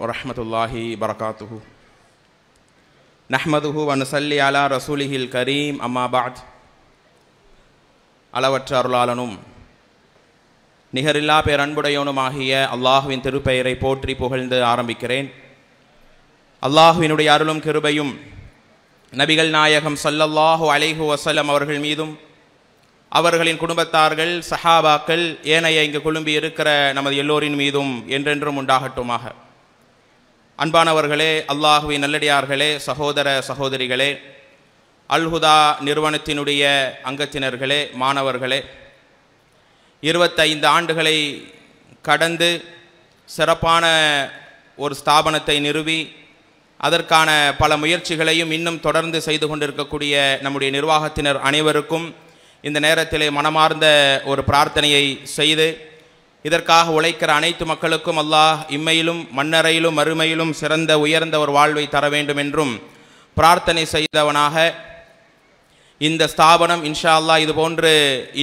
ورحمة الله وبركاته نحمده ونصلي على رسوله الكريم أما بعد அளவற்ற அருளாளனும் நிகரில்லா பேரன்புடையவனுமாகிய அல்லாஹுவின் திருப்பெயரை போற்றி புகழ்ந்து ஆரம்பிக்கிறேன் அல்லாஹுவினுடைய அருளும் கிருபையும் நபிகள் நாயகம் ஸல்லல்லாஹு அலைஹி வஸல்லம் அவர்கள் மீதும் அவர்களின் குடும்பத்தார்கள் சஹாபாக்கள் ஏனைய இங்கு குழும்பி இருக்கிற நமது எல்லோரின் மீதும் என்றென்றும் உண்டாகட்டுமாக அன்பானவர்களே அல்லாஹுவின் நல்லடியார்களே சகோதர சகோதரிகளே அல்ஹுதா நிறுவனத்தினுடைய அங்கத்தினர்களே மாணவர்களே இருபத்தைந்து ஆண்டுகளை கடந்து சிறப்பான ஒரு ஸ்தாபனத்தை நிறுவி அதற்கான பல முயற்சிகளையும் இன்னும் தொடர்ந்து செய்து கொண்டிருக்கக்கூடிய நம்முடைய நிர்வாகத்தினர் அனைவருக்கும் இந்த நேரத்திலே மனமார்ந்த ஒரு பிரார்த்தனையை செய்து இதற்காக உழைக்கிற அனைத்து மக்களுக்கும் அல்லாஹ் இம்மையிலும் மண்ணறையிலும் மறுமையிலும் சிறந்த உயர்ந்த ஒரு வாழ்வை தர வேண்டும் என்றும் பிரார்த்தனை செய்தவனாக இந்த ஸ்தாபனம் இன்ஷா அல்லாஹ் இது போன்று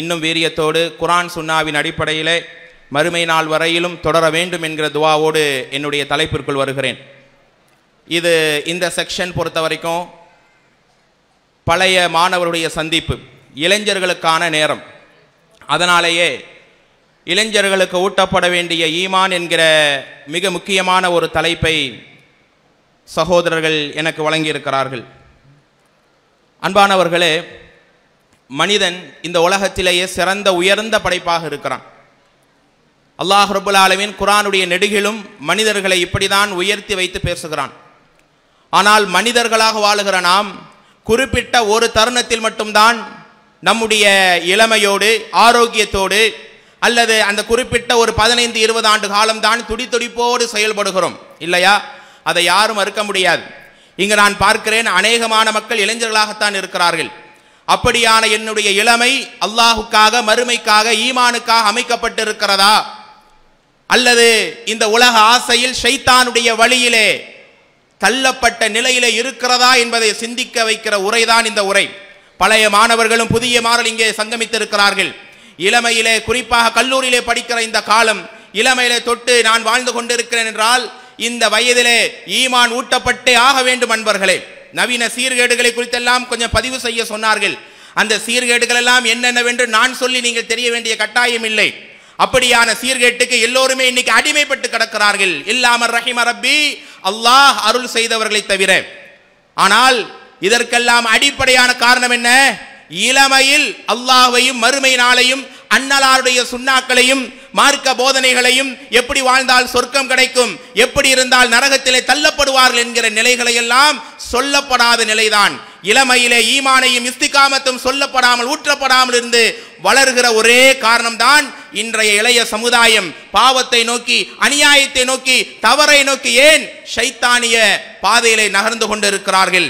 இன்னும் வீரியத்தோடு குரான் சுன்னாவின் அடிப்படையிலே மறுமை நாள் வரையிலும் தொடர வேண்டும் என்கிற துவாவோடு என்னுடைய தலைப்பிற்குள் வருகிறேன். இது இந்த செக்ஷன் பொறுத்த வரைக்கும் பழைய மாணவருடைய சந்திப்பு இளைஞர்களுக்கான நேரம். அதனாலேயே இளைஞர்களுக்கு ஊட்டப்பட வேண்டிய ஈமான் என்கிற மிக முக்கியமான ஒரு தலைப்பை சகோதரர்கள் எனக்கு வழங்கியிருக்கிறார்கள். அன்பானவர்களே மனிதன் இந்த உலகத்திலேயே சிறந்த உயர்ந்த படைப்பாக இருக்கிறான். அல்லாஹ் ரபுல் ஆலமின் குரானுடைய நெடுகிலும் மனிதர்களை இப்படிதான் உயர்த்தி வைத்து பேசுகிறான். ஆனால் மனிதர்களாக வாழுகிற நாம் குறிப்பிட்ட ஒரு தருணத்தில் மட்டும்தான் நம்முடைய இளமையோடு ஆரோக்கியத்தோடு அல்லது அந்த குறிப்பிட்ட ஒரு பதினைந்து இருபது ஆண்டு காலம்தான் துடி துடிப்போடு செயல்படுகிறோம். இல்லையா? அதை யாரும் மறுக்க முடியாது. இங்கு நான் பார்க்கிறேன் அநேகமான மக்கள் இளைஞர்களாகத்தான் இருக்கிறார்கள். அப்படியான என்னுடைய இளமை அல்லாஹுக்காக மறுமைக்காக ஈமானுக்காக அமைக்கப்பட்டிருக்கிறதா? அல்லது இந்த உலக ஆசையில் ஷைத்தானுடைய வழியிலே தள்ளப்பட்ட நிலையிலே இருக்கிறதா என்பதை சிந்திக்க வைக்கிற உரைதான் இந்த உரை. பழைய மாணவர்களும் புதிய மாணவர்கள் இங்கே சங்கமித்திருக்கிறார்கள். இளமையிலே குறிப்பாக கல்லூரியிலே படிக்கிற இந்த காலம் இளமையிலே தொட்டு நான் வாழ்ந்து கொண்டிருக்கிறேன் என்றால் இந்த வயதிலே ஈமான் ஊட்டப்பட்டே ஆக வேண்டும் அன்பர்களே. நவீன சீர்கேடுகளை குறித்தெல்லாம் கொஞ்சம் பதிவு செய்ய சொன்னார்கள். அந்த சீர்கேடுகள் எல்லாம் என்னென்னவென்று நான் சொல்லி நீங்கள் தெரிய வேண்டிய கட்டாயம் இல்லை. அப்படியான சீர்கேட்டுக்கு எல்லோருமே இன்னைக்கு அடிமைப்பட்டு கிடக்கிறார்கள். இல்லாம ரஹிம ரப்பி அல்லாஹ் அருள் செய்தவர்களை தவிர. ஆனால் இதற்கெல்லாம் அடிப்படையான காரணம் என்ன? இளமையில் அல்லாஹையும் மறுமை நாளையும் அன்னலாருடைய சுண்ணாக்களையும் மார்க்க போதனைகளையும் எப்படி வாழ்ந்தால் சொர்க்கம் கிடைக்கும் எப்படி இருந்தால் நரகத்திலே தள்ளப்படுவார்கள் என்கிற நிலைகளை எல்லாம் சொல்லப்படாத நிலைதான். இளமையிலே ஈமானையும் இஸ்திகாமத்தும் சொல்லப்படாமல் ஊற்றப்படாமல் இருந்து வளர்கிற ஒரே காரணம்தான் இன்றைய இளைய சமுதாயம். பாவத்தை நோக்கி அநியாயத்தை நோக்கி தவறை நோக்கி ஏன் ஷைத்தானிய பாதையிலே நகர்ந்து கொண்டிருக்கிறார்கள்?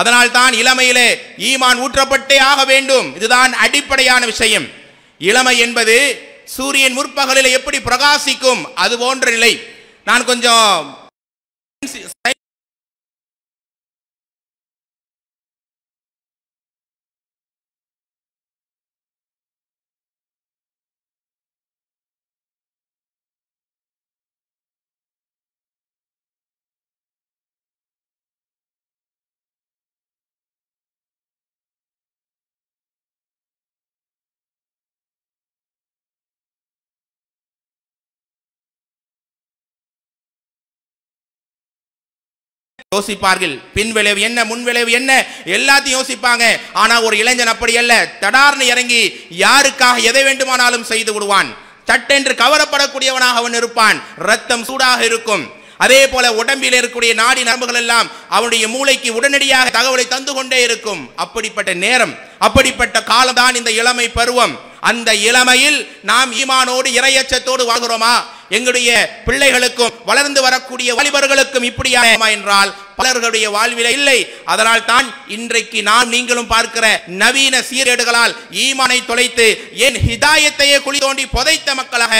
அதனால் தான் இளமையிலே ஈமான் ஊற்றப்பட்டே ஆக வேண்டும். இதுதான் அடிப்படையான விஷயம். இளமை என்பது சூரியன் முற்பகலில் எப்படி பிரகாசிக்கும் அது போன்ற நிலை. நான் கொஞ்சம் யோசிப்பார்கள். பின் விளைவு என்ன முன் விளைவு என்ன? எல்லாத்தையும் யோசிப்பாங்க. ஆனா ஒரு இளைஞன் அப்படி அல்ல. தடார்னு இறங்கி யாருக்காக எதை வேண்டுமானாலும் செய்து விடுவான். சட்டென்று கவரப்படக்கூடியவனாக அவன் இருப்பான். ரத்தம் சூடாக இருக்கும். அதே போல உடம்பில் இருக்கக்கூடிய நாடி நரம்புகள் எல்லாம் அவனுடைய மூளைக்கு உடனடியாக தகவலை தந்து கொண்டே இருக்கும். அப்படிப்பட்ட நேரம் அப்படிப்பட்ட காலம்தான் இந்த இளமை பருவம். அந்த இளமையில் நாம் ஈமானோடு இரையச்சத்தோடு வாழ்கிறோமா? எங்களுடைய பிள்ளைகளுக்கும் வளர்ந்து வரக்கூடிய வாலிபர்களுக்கும் இப்படியா என்றால் பலர்களுடைய வாழ்வில இல்லை. அதனால் தான் இன்றைக்கு நாம் நீங்களும் பார்க்கிற நவீன சீரேடுகளால் ஈமானை தொலைத்து என் ஹிதாயத்தையே குழி தோண்டி புதைத்த மக்களாக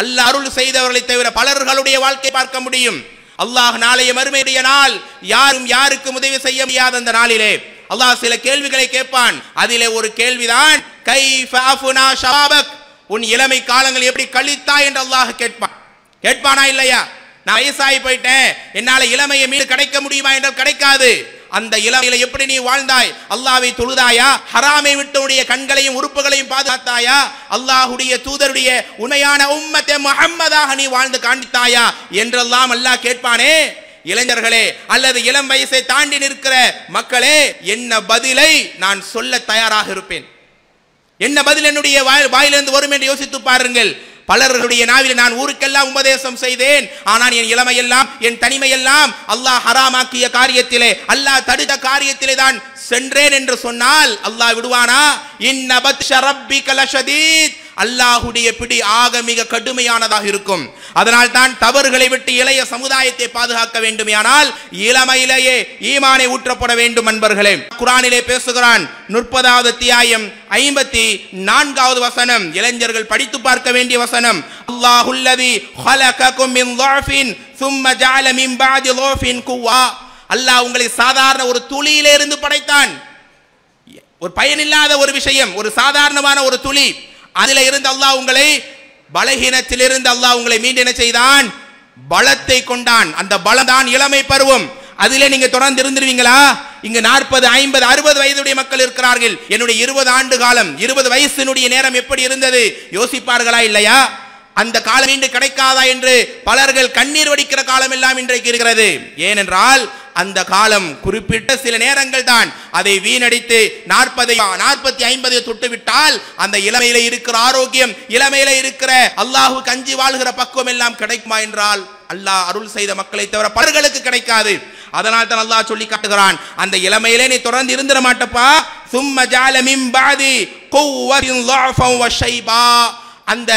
அல்ல அருள் செய்தவர்களை தவிர பலர்களுடைய வாழ்க்கை பார்க்க முடியும். அல்லாஹ் நாளைய மறுமையுடைய நாள் யாரும் யாருக்கும் உதவி செய்ய முடியாத அந்த நாளிலே. அல்லாஹ் சில கேள்விகளை கேட்பான். அதிலே ஒரு கேள்விதான் கை ஃபாஃபுனா ஷபாபக் உன் இளமை காலங்கள் எப்படி கழித்தாய் என்று அல்லாஹ் கேட்பான். கேட்பானா இல்லையா? நான் வயசாகி போயிட்டேன். என்னால இளமையை மீது கிடைக்க முடியுமா என்றால் கிடைக்காது. அந்த இளமையில எப்படி நீ வாழ்ந்தாய்? அல்லாவை தொழுதாயா? ஹராமை விட்டவுடைய கண்களையும் உறுப்புகளையும் பாதுகாத்தாயா? அல்லாஹுடைய தூதருடைய உண்மையான உம்மத்தை முஹம்மதாக நீ வாழ்ந்து காண்பித்தாயா? என்றெல்லாம் அல்லாஹ் கேட்பானே. இளைஞர்களே அல்லது இளம் வயசை தாண்டி நிற்கிற மக்களே என்ன பதிலை நான் சொல்ல தயாராக இருப்பேன். என்ன பதில் என்னுடைய வாயிலிருந்து வரும் என்று யோசித்து பாருங்கள். பலர்களுடைய நாவில் நான் ஊருக்கெல்லாம் உபதேசம் செய்தேன். ஆனால் என் இளமையெல்லாம் என் தனிமையெல்லாம் அல்லாஹ் ஹராமாக்கிய காரியத்திலே அல்லாஹ் தடுத்த காரியத்திலே தான் சென்றேன் என்று சொன்னால் அல்லாஹ் விடுவானா? இன்னபத் ஷரப்பி கலஷதீத் அல்லாஹுடைய பிடி ஆக மிக கடுமையானதாக இருக்கும். அதனால் தான் தவறுகளை விட்டு இளைய சமுதாயத்தை பாதுகாக்க வேண்டுமானால் இளமையிலேயே ஈமானை ஊற்றப்பட வேண்டும் அன்பர்களே குரானிலே பேசுகிறான் முப்பதாவது அத்தியாயம் ஐம்பத்தி நான்காவது வசனம் இளைஞர்கள் படித்து பார்க்க வேண்டிய வசனம் அல்லாஹுல்லதி خلقكم من ضعف ثم جعل من بعد ضعف قوة அல்லாஹ் உங்களை சாதாரண ஒரு துளியிலே இருந்து படைத்தான் ஒரு பயனில்லாத ஒரு விஷயம் ஒரு சாதாரணமான ஒரு துளி அதில இருந்து அல்லாஹ் உங்களை பலகீனத்திலிருந்து அல்லாஹ் உங்களை மீண்டு என்ன செய்தான். பலத்தை கொண்டான். அந்த பலம் தான் இளமை பருவம். அதிலே நீங்க தொடர்ந்து இருந்துருவீங்களா இங்க நாற்பது ஐம்பது அறுபது வயதுடைய மக்கள் இருக்கிறார்கள். என்னுடைய இருபது ஆண்டு காலம் இருபது வயசினுடைய நேரம் எப்படி இருந்தது? யோசிப்பார்களா இல்லையா? அந்த காலம் இன்று கிடைக்காதா என்று பலர்கள் கண்ணீர் வடிக்கிற காலம் எல்லாம் இன்றைக்கு இருக்கிறது. ஏனென்றால் அந்த காலம் குறிப்பிட்ட சில நேரங்கள் தான் அதை வீணடித்து நாற்பதை நாற்பத்தி ஐம்பதை தொட்டு விட்டால் அந்த இளமையில இருக்கிற ஆரோக்கியம் இளமையில இருக்கிற அல்லாஹு கஞ்சி வாழ்கிற பக்குவம் எல்லாம் கிடைக்குமா என்றால் அல்லாஹ் அருள் செய்த மக்களை தவிர பலர்களுக்கு கிடைக்காது. அதனால் தான் அல்லாஹ் சொல்லி காட்டுகிறான் அந்த இளமையிலே நீ தொடர்ந்து இருந்துட மாட்டப்பா. சும்ம ஜாலமிம் பாதி கொவ்வின் அந்த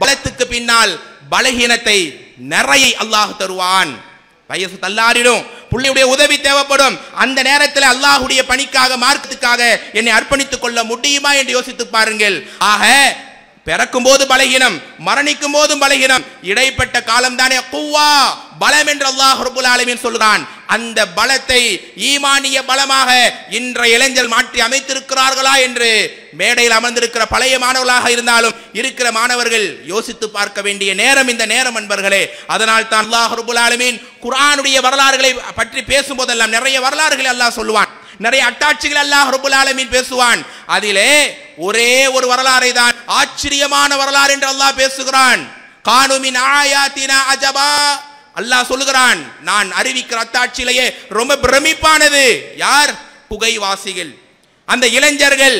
பலத்துக்கு பின்னால் பலகீனத்தை நிறைய அல்லாஹ் தருவான். வயசு தள்ளாரிடும் புள்ளியுடைய உதவி தேவைப்படும். அந்த நேரத்தில் அல்லாஹுடைய பணிக்காக மார்க்கத்துக்காக என்னை அர்ப்பணித்துக் கொள்ள முடியுமா என்று யோசித்து பாருங்கள். ஆக பிறக்கும் போது பலகீனம் மரணிக்கும் போதும் பலகீனம். இடைப்பட்ட காலம் தானே குவா பலம் என்று அல்லாஹ் ரபுல் ஆலமின் சொல்கிறான் அந்த பலத்தை ஈமானிய பலமாக இன்றைய இளைஞர் மாற்றி அமைத்திருக்கிறார்களா என்று மேடையில் அமர்ந்திருக்கிற பழைய மாணவர்களாக இருந்தாலும் இருக்கிற மாணவர்கள் யோசித்து பார்க்க வேண்டிய நேரம் இந்த நேரம் அன்பர்களே. அதனால் தான் அல்லாஹ் ரபுல் ஆலமின் குரானுடைய வரலாறுகளை பற்றி பேசும்போதெல்லாம் நிறைய வரலாறுகளை அல்லாஹ் சொல்லுவான். நிறைய அட்டாட்சிகள் அல்லாஹ் ரபுல் ஆலமீன் பேசுவான். அதிலே ஒரே ஒரு வரலாறை தான் ஆச்சரியமான வரலாறு என்று அல்லாஹ் பேசுகிறான். காணுமின் ஆயாத்தினா அஜபா. அல்லாஹ் சொல்லுகிறான் நான் அறிவிக்கிற அத்தாட்சியிலேயே ரொம்ப பிரமிப்பானது. யார்? புகைவாசிகள். அந்த இளைஞர்கள்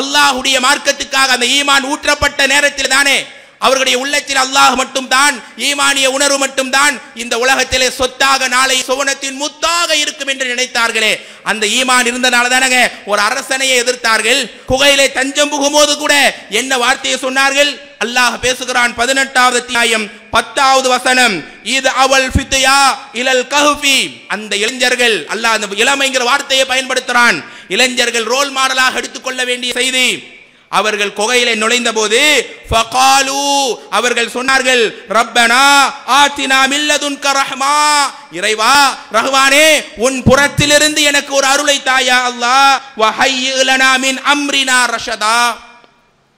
அல்லாஹுடைய மார்க்கத்துக்காக அந்த ஈமான் ஊற்றப்பட்ட நேரத்தில் தானே அவர்களுடைய உள்ளத்தில் அல்லாஹ் மட்டும் தான் ஈமானிய உணர்வு மட்டும் தான் இந்த உலகத்திலே சொத்தாக நாளை சுவனத்தின் முத்தாக இருக்கும் என்று நினைத்தார்களே. அந்த ஈமான் இருந்தனால தானங்க ஒரு அரசனையை எதிர்த்தார்கள். குகையிலே தஞ்சம் புகும்போது கூட என்ன வார்த்தையை சொன்னார்கள்? அல்லாஹ் பேசுகிறான் பதினெட்டாவது அத்தியாயம் பத்தாவது வசனம் இது அவள் ஃபித்யா இலல் கஹ்ஃபி. அந்த இளைஞர்கள் அல்லாஹ் அந்த இளமைங்கிற வார்த்தையை பயன்படுத்துறான். இளைஞர்கள் ரோல் மாடலாக எடுத்துக்கொள்ள வேண்டிய செய்தி அவர்கள் குகையிலே நுழைந்த போது ஃபகாலு அவர்கள் சொன்னார்கள் ரப்பனா ஆத்தினா மில்லதுன்க ரஹ்மா இறைவா ரஹ்மானே உன் புறத்திலிருந்து எனக்கு ஒரு அருளை தாயா அல்லாஹ் வஹய்யி மின் அம்ரினா ரஷதா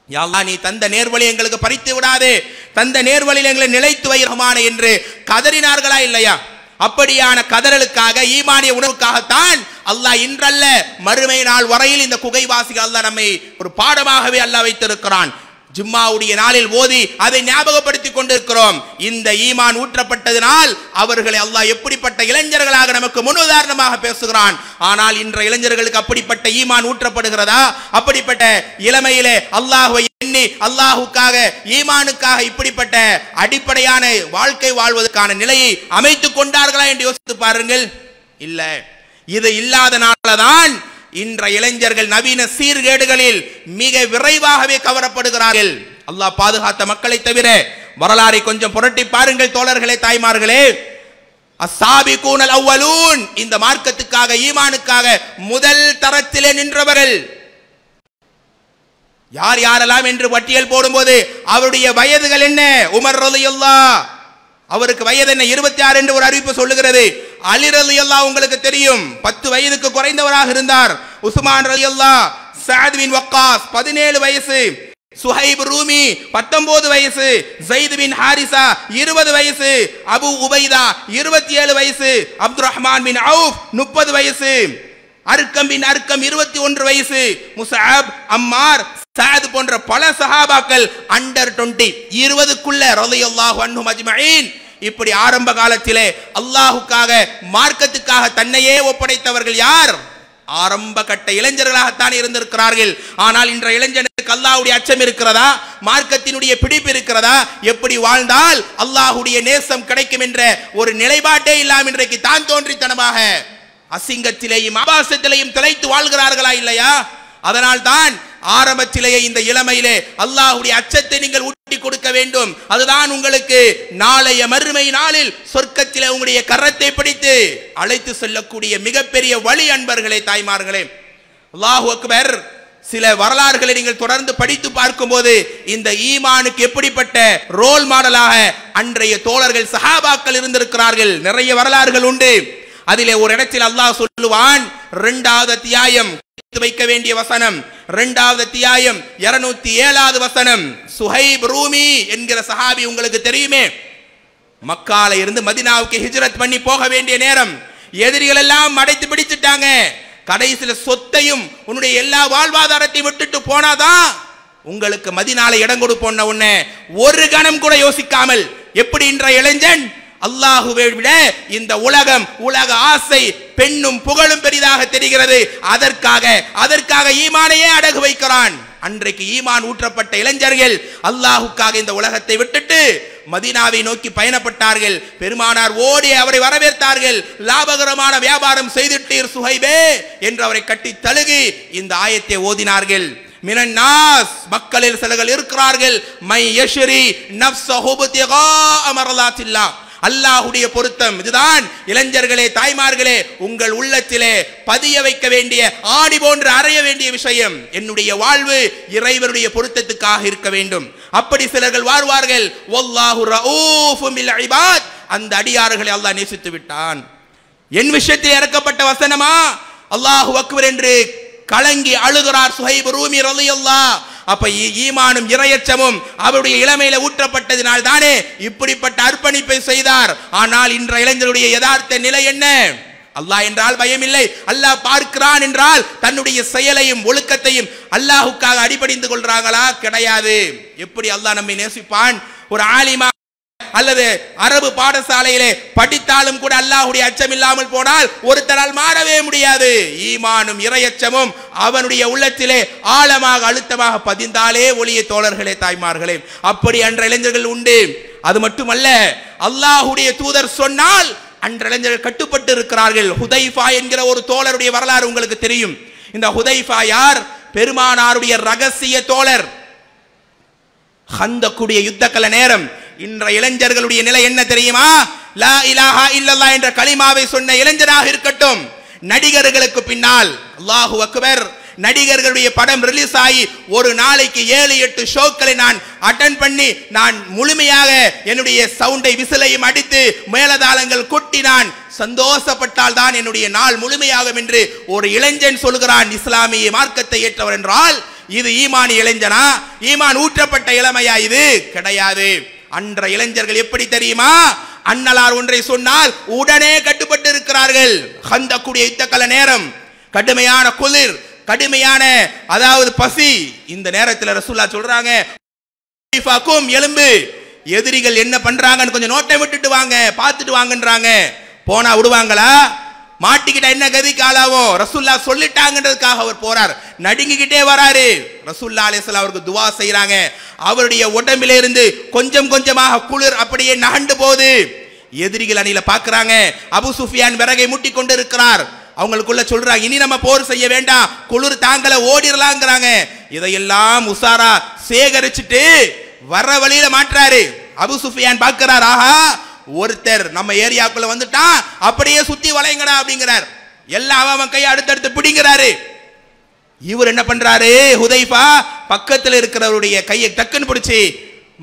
யா நீ தந்த நேர்வழி எங்களுக்கு பறித்து விடாதே. தந்த நேர்வழியில் எங்களை நிலைத்து வை ரஹ்மானே என்று கதறினார்களா இல்லையா? அப்படியான கதறலுக்காக ஈமானிய உணவுக்காகத்தான் அல்லாஹ் இன்றல்ல மறுமை நாள் வரையில் இந்த குகைவாசிகள் அல்லாஹ் நம்மை ஒரு பாடமாகவே அல்லாஹ் வைத்திருக்கிறான். ஜும்மாவுடைய நாளில் ஓதி அதை ஞாபகப்படுத்திக் கொண்டிருக்கிறோம். இந்த ஈமான் ஊற்றப்பட்டதினால் அவர்களை அல்லாஹ் எப்படிப்பட்ட இளைஞர்களாக நமக்கு முன்னுதாரணமாக பேசுகிறான். ஆனால் இன்ற இளைஞர்களுக்கு அப்படிப்பட்ட ஈமான் ஊற்றப்படுகிறதா? அப்படிப்பட்ட இளமையிலே அல்லாஹுவை எண்ணி அல்லாஹுக்காக ஈமானுக்காக இப்படிப்பட்ட அடிப்படையான வாழ்க்கை வாழ்வதற்கான நிலையை அமைத்துக் கொண்டார்களா என்று யோசித்து பாருங்கள். இல்லை. இது இல்லாதனாலதான் இன்ற இளைஞர்கள் நவீன சீர்கேடுகளில் மிக விரைவாகவே கவரப்படுகிறார்கள். அல்லாஹ் பாதுகாத்த மக்களை தவிர வரலாறை கொஞ்சம் புரட்டி பாருங்கள் தோழர்களே தாய்மார்களே. அஸ்ஸாபிகூனல் அவ்வலூன். இந்த மார்க்கத்துக்காக ஈமானுக்காக முதல் தரத்திலே நின்றவர்கள். யார் யாரெல்லாம் என்று பட்டியல் போடும்போது அவருடைய வயதுகள் என்ன? உமர் ரலியல்லாஹ். அவருக்கு வயது என்ன? இருபத்தி ஆறு என்று ஒரு அறிவிப்பு சொல்லுகிறது. அலி ரலியல்லாஹ் உங்களுக்கு தெரியும். பத்து வயதுக்கு குறைந்தவராக இருந்தார். உஸ்மான் ரலியல்லாஹ் அல்லா சாத்வின் வக்காஸ் பதினேழு வயசு. சுஹைப் ரூமி பத்தொன்பது வயசு. ஜெயித் பின் ஹாரிசா இருபது வயசு. அபு உபைதா இருபத்தி ஏழு வயசு. அப்துல் ரஹ்மான் பின் அவுஃப் முப்பது வயசு. அர்க்கம் பின் அர்க்கம் இருபத்தி ஒன்று வயசு. முசாப் அம்மார் சாத் போன்ற பல சஹாபாக்கள் அண்டர் டுவெண்ட்டி இருபதுக்குள்ள ரலியல்லாஹு அன்ஹும் அஜ்மஈன் இப்படி ஆரம்ப காலத்திலே அல்லாஹுக்காக மார்க்கத்துக்காக தன்னையே ஒப்படைத்தவர்கள் யார்? ஆரம்ப கட்ட இளைஞர்களாகத்தான் இருந்திருக்கிறார்கள். ஆனால் இன்ற இளைஞனுக்கு அல்லாஹுடைய அச்சம் இருக்கிறதா? மார்க்கத்தினுடைய பிடிப்பு இருக்கிறதா? எப்படி வாழ்ந்தால் அல்லாஹுடைய நேசம் கிடைக்கும் என்ற ஒரு நிலைப்பாட்டே இல்லாமல் இன்றைக்கு தான் தோன்றித்தனமாக. அசிங்கத்திலேயும் ஆபாசத்திலேயும் திளைத்து வாழ்கிறார்களா இல்லையா? அதனால் தான் ஆரம்பத்திலேயே இந்த இளமையிலே அல்லாஹுடைய அச்சத்தை நீங்கள் ஊட்டி கொடுக்க வேண்டும். அதுதான் உங்களுக்கு நாளைய மறுமை நாளில் சொர்க்கத்திலே உங்களுடைய கரத்தை பிடித்து அழைத்து செல்லக்கூடிய மிகப்பெரிய வழி அன்பர்களே தாய்மார்களே. அல்லாஹு அக்பர் சில வரலாறுகளை நீங்கள் தொடர்ந்து படித்து பார்க்கும்போது இந்த ஈமானுக்கு எப்படிப்பட்ட ரோல் மாடலாக அன்றைய தோழர்கள் சஹாபாக்கள் இருந்திருக்கிறார்கள். நிறைய வரலாறுகள் உண்டு. அதிலே ஒரு இடத்தில் அல்லாஹ் சொல்லுவான் இரண்டாவது அத்தியாயம் வைக்க வேண்டிய வசனம். இரண்டாவது அத்தியாயம் இருநூத்தி ஏழாவது வசனம். சுஹைப் ரூமி என்கிற சஹாபி உங்களுக்கு தெரியுமே? மக்கால இருந்து மதினாவுக்கு ஹிஜ்ரத் பண்ணி போக வேண்டிய நேரம். எதிரிகள் எல்லாம் அடைத்து பிடிச்சிட்டாங்க. கடைசியில சொத்தையும் உன்னுடைய எல்லா வாழ்வாதாரத்தையும் விட்டுட்டு போனாதான் உங்களுக்கு மதினால இடம் கொடுப்போன்ன உன்ன. ஒரு கணம் கூட யோசிக்காமல் எப்படி என்ற இளைஞன் அல்லாஹுவை விட இந்த உலகம் உலக ஆசை பெண்ணும் புகழும் பெரிதாக தெரிகிறது. அதற்காக அதற்காக ஈமானையே அடகு வைக்கிறான். அன்றைக்கு ஈமான் ஊற்றப்பட்ட இளைஞர்கள் அல்லாஹுக்காக இந்த உலகத்தை விட்டுட்டு மதீனாவை நோக்கி பயணப்பட்டார்கள். பெருமானார் ஓடி அவரை வரவேற்றார்கள். லாபகரமான வியாபாரம் செய்துட்டீர் சுகைபே என்று அவரை கட்டி தழுகி இந்த ஆயத்தை ஓதினார்கள். மினன்னாஸ் மக்களில் சிலர்கள் இருக்கிறார்கள். மை யஷ்ரி நஃப்ஸஹு பித்திகா அமரலாத்தில்லா. அல்லாஹுடைய பொருத்தம். இதுதான் இளைஞர்களே தாய்மார்களே உங்கள் உள்ளத்திலே பதிய வைக்க வேண்டிய ஆடி போன்று அறைய வேண்டிய விஷயம். என்னுடைய வாழ்வு இறைவனுடைய பொருத்தத்துக்காக இருக்க வேண்டும். அப்படி சிலர்கள் வாழ்வார்கள் அந்த அடியார்களை அல்லாஹ் நேசித்து விட்டான். என் விஷயத்தில் இறக்கப்பட்ட வசனமா? அல்லாஹு அக்பர் என்று கலங்கி அழுகிறார் சுஹைப் ரூமி ரலியல்லாஹ். அப்ப ஈமானும் இரையச்சமும் அவருடைய இளமையில ஊற்றப்பட்டதினால் தானே இப்படிப்பட்ட அர்ப்பணிப்பை செய்தார். ஆனால் இன்ற இளைஞருடைய யதார்த்த நிலை என்ன? அல்லாஹ் என்றால் பயமில்லை. அல்லாஹ் பார்க்கிறான் என்றால் தன்னுடைய செயலையும் ஒழுக்கத்தையும் அல்லாஹுக்காக அடிபடிந்து கொள்றாங்களா கிடையாது. எப்படி அல்லாஹ் நம்மை நேசிப்பான்? ஒரு ஆலிமா அல்லது அரபு பாடசாலையிலே படித்தாலும் கூட அல்லாஹுடைய அச்சம் இல்லாமல் போனால் ஒருத்தரால் மாறவே முடியாது. ஈமானும் இரையச்சமும் அவனுடைய உள்ளத்திலே ஆழமாக அழுத்தமாக பதிந்தாலே ஒளிய தோழர்களே தாய்மார்களே. அப்படி அன்ற இளைஞர்கள் உண்டு. அது மட்டுமல்ல அல்லாஹுடைய தூதர் சொன்னால் அன்ற இளைஞர்கள் கட்டுப்பட்டு இருக்கிறார்கள் ஹுதைஃபா என்கிற ஒரு தோழருடைய வரலாறு உங்களுக்கு தெரியும். இந்த ஹுதைஃபா யார்? பெருமானாருடைய ரகசிய தோழர். ஹந்தக்குடைய யுத்தக்கல நேரம். இன்ற இளைஞர்களுடைய நிலை என்ன தெரியுமா? லா இலாஹா இல்லல்லா என்ற கலிமாவை சொன்ன இளைஞராக இருக்கட்டும். நடிகர்களுக்கு பின்னால் அல்லாஹு அக்பர் நடிகர்களுடைய படம் ரிலீஸ் ஆகி ஒரு நாளைக்கு ஏழு எட்டு ஷோக்களை நான் அட்டன் பண்ணி நான் முழுமையாக என்னுடைய சவுண்டை விசிலையும் அடித்து மேலதாளங்கள் கொட்டி நான் சந்தோஷப்பட்டால் தான் என்னுடைய நாள் முழுமையாகும் என்று ஒரு இளைஞன் சொல்கிறான் இஸ்லாமிய மார்க்கத்தை ஏற்றவர் என்றால் இது ஈமான் இளைஞனா? ஈமான் ஊற்றப்பட்ட இளமையா இது? கிடையாது. அன்ற இளைஞர்கள் எப்படி தெரியுமா? அன்னலார் ஒன்றை சொன்னால் உடனே கட்டுப்பட்டு இருக்கிறார்கள் ஹந்தக்குடைய யுத்தக்கல நேரம். கடுமையான குளிர் கடுமையான அதாவது பசி. இந்த நேரத்தில் ரசூல்லா சொல்றாங்க எலும்பு. எதிரிகள் என்ன பண்றாங்கன்னு கொஞ்சம் நோட்டை விட்டுட்டு வாங்க பார்த்துட்டு வாங்கன்றாங்க. போனா விடுவாங்களா? மாட்டிக்கிட்ட என்ன கதிக்கு ஆளாவும் ரசூல்லா சொல்லிட்டாங்கன்றதுக்காக அவர் போறார். நடுங்கிக்கிட்டே வராரு. ரசூல்லா அலைஹிஸ்ஸலாம் அவருக்கு துவா செய்யறாங்க அவருடைய உடம்பில இருந்து கொஞ்சம் கொஞ்சமாக குளிர் அப்படியே நகண்டு போகுது. எதிரிகள் அணியில பாக்குறாங்க அபு சுஃபியான் விறகை முட்டி கொண்டு இருக்கிறார் அவங்களுக்குள்ள சொல்றாங்க இனி நம்ம போர் செய்ய வேண்டாம். குளிர் தாங்களை ஓடிடலாங்கிறாங்க இதையெல்லாம் உசாரா சேகரிச்சுட்டு வர வழியில மாட்டுறாரு. அபு சுஃபியான் பார்க்கிறார் ஆஹா ஒருத்தர் நம்ம ஏரியாக்குள்ள வந்துட்டான் அப்படியே சுத்தி வளையங்கடா அப்படிங்கிறார். எல்லாம் அவன் கையை அடுத்தடுத்து பிடிங்கிறாரு. இவர் என்ன பண்றாரு? ஹுதைஃபா பக்கத்துல இருக்கிறவருடைய கையை டக்குன்னு பிடிச்சி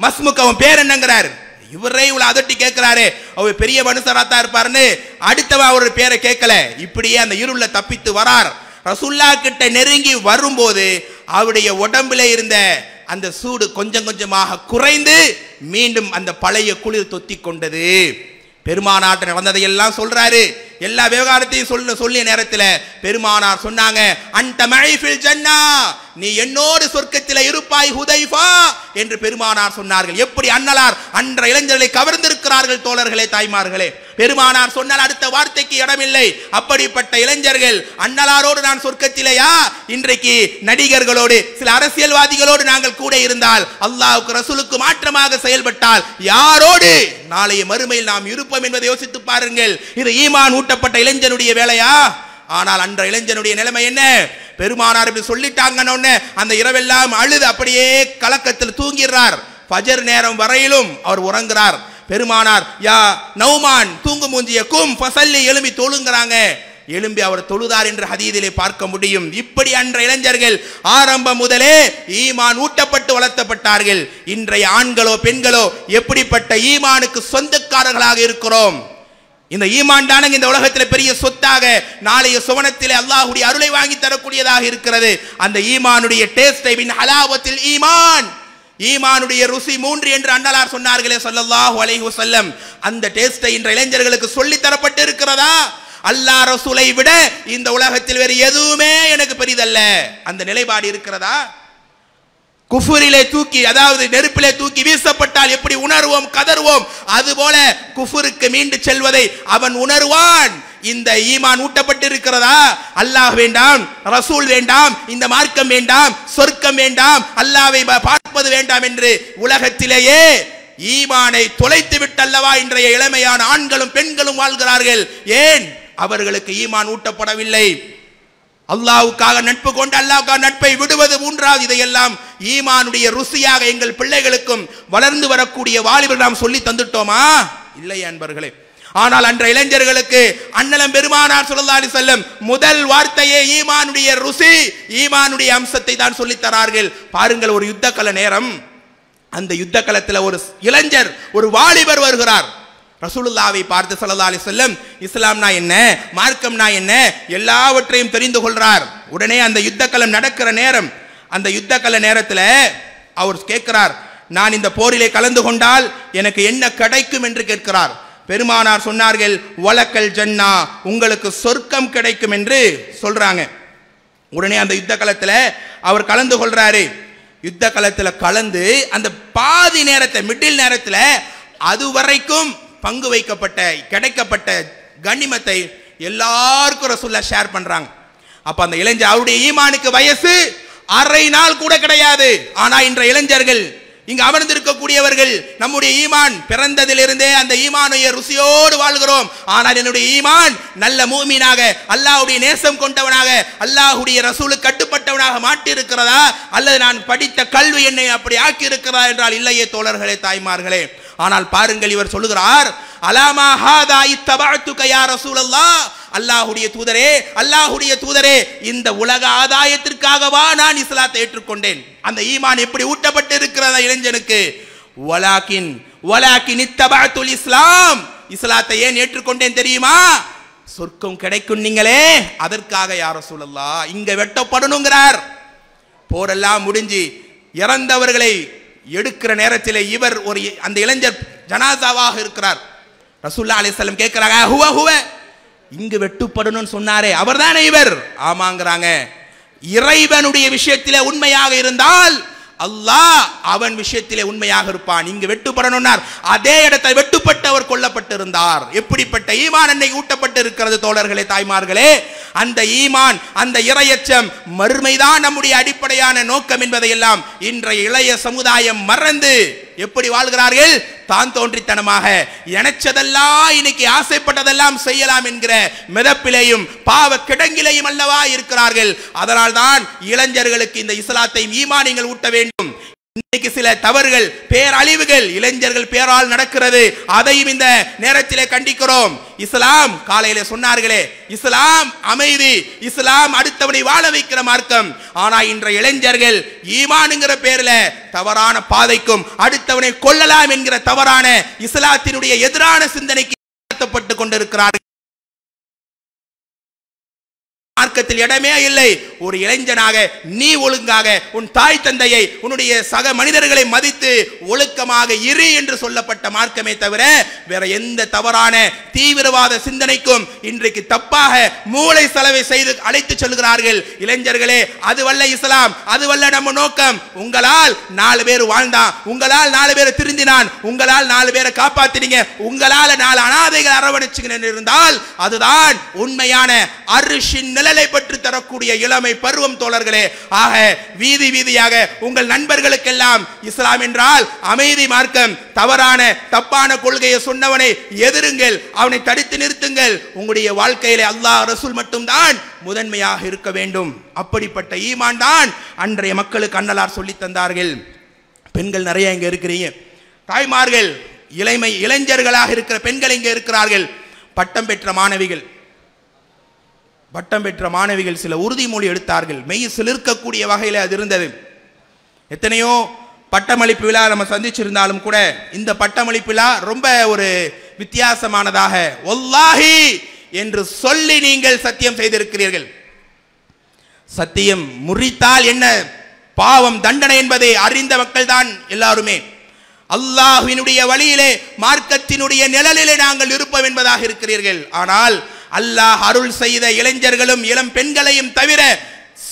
மஸ்முக் அவன் பேர் என்னங்கிறார். இவரே இவ்வளவு அதட்டி கேட்கிறாரு. அவர் பெரிய மனுஷராத்தா இருப்பாருன்னு அடுத்தவன் அவரோட பேரை கேட்கல. இப்படியே அந்த இருள தப்பித்து வரார். ரசுல்லா கிட்ட நெருங்கி வரும்போது அவருடைய உடம்புல இருந்த அந்த சூடு கொஞ்சம் கொஞ்சமாக குறைந்து மீண்டும் அந்த பழைய குளிர் தொத்தி கொண்டது. பெருமாநாட்டு நடந்ததையெல்லாம் சொல்றாரு. எல்லா விவகாரத்தையும் சொல்ல சொல்லிய நேரத்தில் பெருமானார் சொன்னாங்க அந்த மழைஃபில் ஜன்னா நீ என்னோடு சொர்க்கத்தில் இருப்பாய் ஹுதைஃபா என்று பெருமானார் சொன்னார்கள். எப்படி அண்ணலார் அன்ற இளைஞர்களை கவர்ந்திருக்கிறார்கள் தோழர்களே தாய்மார்களே? பெருமானார் சொன்னால் அடுத்த வார்த்தைக்கு இடமில்லை. அப்படிப்பட்ட இளைஞர்கள் அண்ணலாரோடு நான் சொர்க்கத்திலேயா? இன்றைக்கு நடிகர்களோடு சில அரசியல்வாதிகளோடு நாங்கள் கூட இருந்தால் அல்லாவுக்கு ரசூலுக்கு மாற்றமாக செயல்பட்டால் யாரோடு நாளைய மறுமையில் நாம் இருப்போம் என்பதை யோசித்து பாருங்கள். இது ஈமான் ஊட்டப்பட்ட இளைஞனுடைய வேலையா? ஆனால் அன்ற இளைஞனுடைய நிலைமை என்ன? பெருமானார் இப்படி சொல்லிட்டாங்கன்னு அந்த இரவெல்லாம் அழுது அப்படியே கலக்கத்தில் தூங்கிடுறார். ஃபஜர் நேரம் வரையிலும் அவர் உறங்குறார். பெருமானார் யா நௌமான் தூங்கு மூஞ்சிய கும் ஃபசல்லி எழும்பி தொழுங்கிறாங்க. எழும்பி அவர் தொழுதார் என்று ஹதீதிலே பார்க்க முடியும். இப்படி அன்ற இளைஞர்கள் ஆரம்பம் முதலே ஈமான் ஊட்டப்பட்டு வளர்த்தப்பட்டார்கள். இன்றைய ஆண்களோ பெண்களோ எப்படிப்பட்ட ஈமானுக்கு சொந்தக்காரர்களாக இருக்கிறோம்? இந்த ஈமான் தானங்க இந்த உலகத்தில் பெரிய சொத்தாக நாளைய சுவனத்தில் அல்லாஹுடைய அருளை வாங்கி தரக்கூடியதாக இருக்கிறது. அந்த ஈமானுடைய டேஸ்டை பின் ஹலாவத்தில் ஈமான். ஈமானுடைய ருசி மூன்று என்று அண்ணலார் சொன்னார்களே சொல்லல்லாஹு அலைஹு வஸல்லம். அந்த டேஸ்டை இன்ற இளைஞர்களுக்கு சொல்லி தரப்பட்டு இருக்கிறதா அல்லாஹ் ரசூலை விட இந்த உலகத்தில் வேறு எதுவுமே எனக்கு பெரிதல்ல. அந்த நிலைப்பாடு இருக்கிறதா? குஃபுரிலே தூக்கி அதாவது நெருப்பிலே தூக்கி வீசப்பட்டால் எப்படி உணர்வோம் கதறுவோம்? அதுபோல குஃபுருக்கு மீண்டு செல்வதை அவன் உணர்வான். இந்த ஈமான் ஊட்டப்பட்டு இருக்கிறதா அல்லாஹ் வேண்டாம் ரசூல் வேண்டாம் இந்த மார்க்கம் வேண்டாம் சொர்க்கம் வேண்டாம் அல்லாவை பார்ப்பது வேண்டாம் என்று உலகத்திலேயே ஈமானை தொலைத்து விட்டல்லவா இன்றைய இளமையான ஆண்களும் பெண்களும் வாழ்கிறார்கள். ஏன்? அவர்களுக்கு ஈமான் ஊட்டப்படவில்லை. அல்லாவுக்காக நட்பு கொண்டு அல்லாவுக்காக நட்பை விடுவது மூன்றாவது இதையெல்லாம் ஈமானுடைய ருசியாக எங்கள் பிள்ளைகளுக்கும் வளர்ந்து வரக்கூடிய வாலிபர் நாம் சொல்லி தந்துட்டோமா? இல்லை அன்பர்களே. ஆனால் அன்ற இளைஞர்களுக்கு அண்ணலம் பெருமானார் ஸல்லல்லாஹு அலைஹி முதல் வார்த்தையே ஈமானுடைய ருசி ஈமானுடைய அம்சத்தை தான் சொல்லித் தரார்கள். பாருங்கள் ஒரு யுத்த கல நேரம். அந்த யுத்த களத்தில் ஒரு இளைஞர் ஒரு வாலிபர் வருகிறார். ரசூலுல்லாவை பார்த்து சல்லா அலி சொல்லம் இஸ்லாம்னா என்ன? மார்க்கம்னா என்ன? எல்லாவற்றையும் தெரிந்து கொள்றார். உடனே அந்த யுத்த நடக்கிற நேரம் அந்த யுத்த கல நேரத்தில் அவர் கேட்கிறார் நான் இந்த போரிலே கலந்து கொண்டால் எனக்கு என்ன கிடைக்கும்? என்று கேட்கிறார். பெருமானார் சொன்னார்கள் வலக்கல் ஜன்னா உங்களுக்கு சொர்க்கம் கிடைக்கும் என்று சொல்றாங்க. உடனே அந்த யுத்த களத்தில் அவர் கலந்து கொள்றாரு. யுத்த களத்தில் கலந்து அந்த பாதி நேரத்தை மிடில் நேரத்தில் அது வரைக்கும் பங்கு வைக்கப்பட்ட கிடைக்கப்பட்ட கண்ணிமத்தை எல்லாருக்கும் ரசூல்லா ஷேர் பண்றாங்க. அப்ப அந்த இளைஞர் அவருடைய ஈமானுக்கு வயசு அரை நாள் கூட கிடையாது. ஆனா இன்ற இளைஞர்கள் இங்கு அமர்ந்திருக்கக்கூடியவர்கள் நம்முடைய ஈமான் பிறந்ததிலிருந்தே அந்த ஈமானுடைய ருசியோடு வாழ்கிறோம். ஆனால் என்னுடைய ஈமான் நல்ல மூமீனாக அல்லாஹுடைய நேசம் கொண்டவனாக அல்லாஹுடைய ரசூலுக்கு கட்டுப்பட்டவனாக மாட்டியிருக்கிறதா அல்லது நான் படித்த கல்வி என்னை அப்படி ஆக்கி இருக்கிறதா என்றால் இல்லையே தோழர்களே தாய்மார்களே. ஆனால் பாருங்கள் இவர் சொல்லுகிறார் அலாமா ஹாதா இத்தபஅத்துக யா ரசூலல்லா அல்லாஹுடைய தூதரே அல்லாஹுடைய தூதரே இந்த உலக ஆதாயத்திற்காகவா நான் இஸ்லாத்தை ஏற்றுக்கொண்டேன். அந்த ஈமான் எப்படி ஊட்டப்பட்டு இருக்கிறத இளைஞனுக்கு? வலாக்கின் வலாக்கின் இத்தபாத்துல் இஸ்லாம். இஸ்லாத்தை ஏன் ஏற்றுக்கொண்டேன் தெரியுமா? சொர்க்கம் கிடைக்கும் நீங்களே அதற்காக யார ரசூலல்லாஹ் இங்க வெட்டப்படணுங்கிறார். போரெல்லாம் முடிஞ்சு இறந்தவர்களை எடுக்கிற நேரத்தில் இவர் ஒரு அந்த இளைஞர் ஜனாதாவாக இருக்கிறார். ரசூல்லா அலிஸ்லம் கேட்கிறாங்க ஹுவ ஹுவ. இங்கு வெட்டுப்படணும்னு சொன்னாரே அவர் தானே இவர்? ஆமாங்கிறாங்க. இறைவனுடைய விஷயத்திலே உண்மையாக இருந்தால் அல்லாஹ் அவன் விஷயத்திலே உண்மையாக இருப்பான். இங்கு வெட்டுப்படணும்னார். அதே இடத்தை வெட்டுப்பட்டு அவர் கொல்லப்பட்டிருந்தார். எப்படிப்பட்ட ஈமான் என்னை ஊட்டப்பட்டு இருக்கிறது தோழர்களே தாய்மார்களே? அந்த ஈமான் அந்த இரையச்சம் மறுமைதான் நம்முடைய அடிப்படையான நோக்கம் என்பதையெல்லாம் இன்றைய இளைய சமுதாயம் மறந்து எப்படி வாழ்கிறார்கள்? தான் தோன்றித்தனமாக இணைச்சதெல்லாம் இன்னைக்கு ஆசைப்பட்டதெல்லாம் செய்யலாம் என்கிற மிதப்பிலேயும் பாவ கிடங்கிலேயும் அல்லவா இருக்கிறார்கள். அதனால் தான் இளைஞர்களுக்கு இந்த இஸ்லாத்தை ஈமானியங்கள் ஊட்ட வேண்டும். இன்னைக்கு சில தவறுகள் பேரழிவுகள் இளைஞர்கள் பேரால் நடக்கிறது. அதையும் இந்த நேரத்திலே கண்டிக்கிறோம். இஸ்லாம் காலையில சொன்னார்களே இஸ்லாம் அமைதி இஸ்லாம் அடுத்தவனை வாழ வைக்கிற மார்க்கம். ஆனா இன்றைய இளைஞர்கள் ஈமானுங்கிற பேர்ல தவறான பாதைக்கும் அடுத்தவனை கொள்ளலாம் என்கிற தவறான இஸ்லாத்தினுடைய எதிரான சிந்தனைக்கு நடத்தப்பட்டு கொண்டிருக்கிறார்கள். மார்க்கத்தில் இடமே இல்லை. ஒரு இளைஞனாக நீ ஒழுங்காக உன் தாய் தந்தையை உன்னுடைய சக மனிதர்களை மதித்து ஒழுக்கமாக இரு என்று சொல்லப்பட்ட மார்க்கமே தவிர வேற எந்த தவறான தீவிரவாத சிந்தனைக்கும் இன்றைக்கு தப்பாக மூளை செலவை செய்து அழைத்து செல்கிறார்கள். இளைஞர்களே அதுவல்ல இஸ்லாம் அதுவல்ல நம்ம நோக்கம். உங்களால் நாலு பேர் வாழ்ந்தான். உங்களால் நாலு பேரை திருந்தினான். உங்களால் நாலு பேரை காப்பாத்தினீங்க. உங்களால் நாலு அனாதைகள் அரவணைச்சுங்க இருந்தால் அதுதான் உண்மையான அரிசின் நிழல் பெற்று தரக்கூடிய இளமை பருவம் தோழர்களே. ஆக வீதி வீதியாக உங்கள் நண்பர்களுக்கெல்லாம் இஸ்லாம் என்றால் அமைதி மார்க்கம் தவறான தப்பான கொள்கையை சொன்னவனை எதிருங்கள் அவனை தடுத்து நிறுத்துங்கள். உங்களுடைய வாழ்க்கையிலே அல்லாஹ் ரசூல் மட்டும்தான் முதன்மையாக இருக்க வேண்டும். அப்படிப்பட்ட ஈமான் தான் அன்றைய மக்களுக்கு அன்னலார் சொல்லி தந்தார்கள். பெண்கள் நிறைய இங்க இருக்கிறீங்க. தாய்மார்கள் இளமை இளைஞர்களாக இருக்கிற பெண்கள் இங்க இருக்கிறார்கள். பட்டம் பெற்ற மாணவிகள் பட்டம் பெற்ற மாணவிகள் சில உறுதிமொழி எடுத்தார்கள். மெய் சிலிர்க்கக்கூடிய வகையில் அது இருந்தது. எத்தனையோ பட்டமளிப்பு விழா நம்ம சந்திச்சிருந்தாலும் கூட இந்த பட்டமளிப்பு விழா ரொம்ப ஒரு வித்தியாசமானதாக ஒல்லாஹி என்று சொல்லி நீங்கள் சத்தியம் செய்திருக்கிறீர்கள். சத்தியம் முறித்தால் என்ன? பாவம் தண்டனை என்பதை அறிந்த மக்கள் தான் எல்லாருமே. அல்லாஹினுடைய வழியிலே மார்க்கத்தினுடைய நிழலிலே நாங்கள் இருப்போம் என்பதாக இருக்கிறீர்கள். ஆனால் அல்லாஹ் அருள் செய்த இளைஞர்களும் இளம் பெண்களையும் தவிர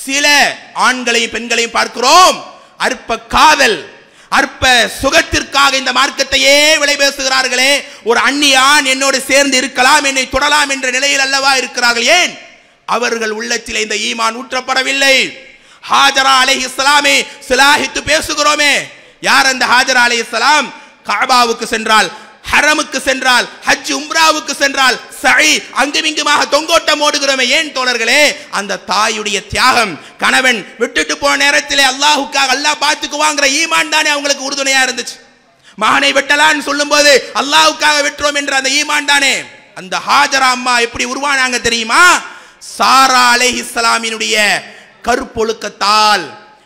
சில ஆண்களையும் பெண்களையும் பார்க்கிறோம். அற்ப காதல் அற்ப சுகத்திற்காக இந்த மார்க்கத்தையே விலை பேசுகிறார்களே. ஒரு அந்நியான் என்னோடு சேர்ந்து இருக்கலாம் என்னை தொடலாம் என்ற நிலையில் அல்லவா இருக்கிறார்கள்? ஏன்? அவர்கள் உள்ளத்தில் இந்த ஈமான் ஊற்றப்படவில்லை. ஹாஜரா அலை இஸ்லாமே சிலாஹித்து பேசுகிறோமே. யார் அந்த ஹாஜரா அலை இஸ்லாம் காபாவுக்கு சென்றால் ஹரமுக்கு சென்றால் ஹஜ் உம்ராவுக்கு சென்றால் சை அங்குமிங்குமாக தொங்கோட்டம் ஓடுகிறோமே ஏன் தோழர்களே? அந்த தாயுடைய தியாகம் கணவன் விட்டுட்டு போன நேரத்திலே அல்லாஹுக்காக அல்லாஹ் பார்த்துக்குவாங்கிற ஈமான் தானே அவங்களுக்கு உறுதுணையா இருந்துச்சு. மகனை வெட்டலான்னு சொல்லும்போது அல்லாஹுக்காக விட்டுறோம் என்ற அந்த ஈமான் தானே? அந்த ஹாஜரா அம்மா எப்படி உருவானாங்க தெரியுமா? சாரா அலைஹிஸ்ஸலாமினுடைய கற்பொழுக்கத்தால்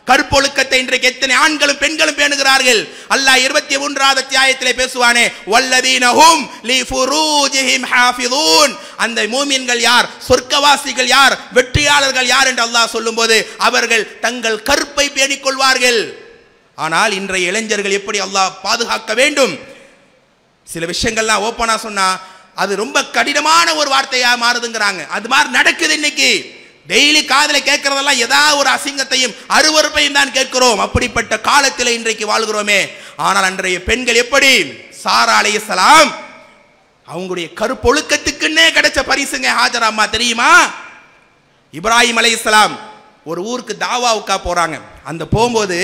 கற்பொழுக்கத்தை இன்றைக்கு எத்தனை ஆண்களும் பெண்களும் பேணுகிறார்கள்? அல்லாஹ் இருபத்தி மூன்றாவது அத்தியாயத்திலே பேசுவானே வல்லதீனஹும் லி ஃபுரூஜிஹிம் ஹாஃபிதூன். அந்த மூமின்கள் யார்? சொர்க்கவாசிகள் யார்? வெற்றியாளர்கள் யார் என்று அல்லாஹ் சொல்லும்போது அவர்கள் தங்கள் கற்பை பேணிக் கொள்வார்கள் ஆனால் இன்றைய இளைஞர்கள் எப்படி அல்லாஹ் பாதுகாக்க வேண்டும்? சில விஷயங்கள்லாம் ஓப்பனாக சொன்னால் அது ரொம்ப கடினமான ஒரு வார்த்தையாக மாறுதுங்கிறாங்க. அது மாதிரி நடக்குது இன்னைக்கு. டெய்லி காதில் கேட்கறதெல்லாம் ஏதாவது ஒரு அசிங்கத்தையும் அருவருப்பையும் தான் கேட்கிறோம். அப்படிப்பட்ட காலத்தில் இன்றைக்கு வாழ்கிறோமே. ஆனால் அன்றைய பெண்கள் எப்படி? சாரா அலையலாம் அவங்களுடைய கருப்பொழுக்கத்துக்குன்னே கிடைச்ச பரிசுங்க. ஹாஜர் அம்மா தெரியுமா? இப்ராஹிம் அலையலாம் ஒரு ஊருக்கு தாவாவுக்கா போறாங்க. அந்த போகும்போது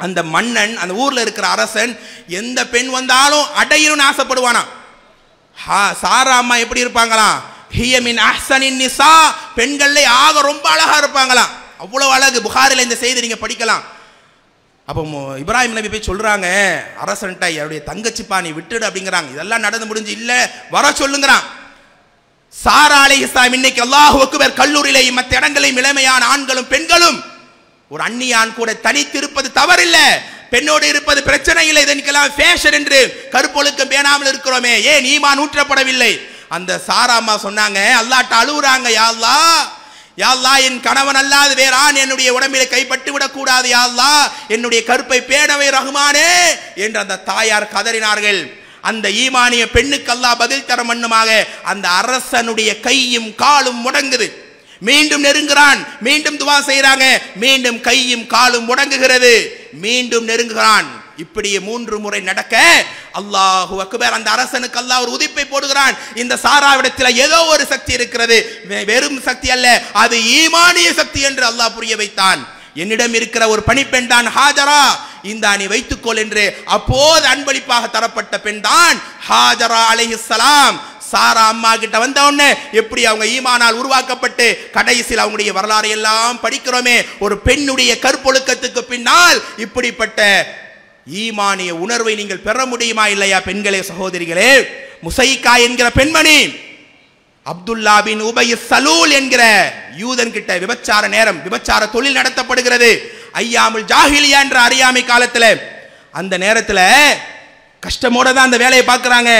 அந்த மன்னன் அந்த ஊர்ல இருக்கிற அரசன் எந்த பெண் வந்தாலும் அடையணும்னு ஆசைப்படுவானா ஹா, சாரா அம்மா எப்படி இருப்பாங்களாம்? ஹியமின் அஹ்சனின் நிசா. பெண்கள்ல ஆக ரொம்ப அழகா இருப்பாங்களாம். அவ்வளவு அழகு. புகாரில் இந்த செய்தி நீங்க படிக்கலாம். அப்போ இப்ராஹிம் நபி போய் சொல்றாங்க அரசன்ட்ட என்னுடைய தங்கச்சிப்பா நீ விட்டுடு அப்படிங்கிறாங்க. இதெல்லாம் நடந்து முடிஞ்சு இல்ல வர சொல்லுங்கிறான். சாரா அலை இஸ்லாம் இன்னைக்கு அல்லாஹ் அக்பர் கல்லூரியிலையும் மற்ற இடங்களையும் இளமையான ஆண்களும் பெண்களும் ஒரு அந்நியான் கூட தனித்து இருப்பது தவறில்லை. பெண்ணோடு இருப்பது பிரச்சனை இல்லை. இதற்கெல்லாம் ஃபேஷன் என்று கருப்பொழுக்கம் பேணாமல் இருக்கிறோமே. ஏன் ஈமான் ஊற்றப்படவில்லை? அந்த சாராமா சொன்னாங்க அல்லாட்ட அழுகுறாங்க யாழ்லா யாழ்லா என் கணவன் அல்லாது வேறான் என்னுடைய உடம்பிலே கைப்பட்டு விடக்கூடாது யாழ்லா என்னுடைய கருப்பை பேணவை ரகுமானே என்று அந்த தாயார் கதறினார்கள். அந்த ஈமானிய பெண்ணுக்கு பதில் தர மண்ணுமாக அந்த அரசனுடைய கையும் காலும் முடங்குது. மீண்டும் நெருங்குறான் மீண்டும் துவா செய்கிறாங்க மீண்டும் கையும் காலும் முடங்குகிறது. மீண்டும் நெருங்குகிறான். இப்படியே மூன்று முறை நடக்க அல்லாஹு அக்பர் அந்த அரசனுக்கு அல்லாஹ் ஒரு உதிப்பை போடுகிறான். இந்த சாராவிடத்தில் ஏதோ ஒரு சக்தி இருக்கிறது. வெ- வெறும் சக்தி அல்ல அது ஈமானிய சக்தி என்று அல்லாஹ் புரிய வைத்தான். என்னிடம் இருக்கிற ஒரு பணிப்பெண் தான் ஹாஜரா. இந்த நீ வைத்துக்கொள் என்று அப்போது அன்பளிப்பாக தரப்பட்ட பெண் தான் ஹாஜரா அலைஹிஸ்ஸலாம் சாரா அம்மா கிட்ட வந்த உடனே எப்படி அவங்க ஈமானால் உருவாக்கப்பட்டு கடைசியில் அவங்களுடைய வரலாறு எல்லாம் படிக்கிறோமே. ஒரு பெண்ணுடைய கற்பொழுக்கத்துக்கு பின்னால் இப்படிப்பட்ட ஈமானிய உணர்வை நீங்கள் பெற முடியுமா இல்லையா பெண்களே சகோதரிகளே? முசைக்கா என்கிற பெண்மணி அப்துல்லா பின் உபய் சலூல் என்கிற யூதன் கிட்ட விபச்சார நேரம் விபச்சார தொழில் நடத்தப்படுகிறது. ஐயாமுல் ஜாஹிலியா என்ற அறியாமை காலத்தில் அந்த நேரத்தில் கஷ்டமோட தான் அந்த வேலையை பார்க்குறாங்க.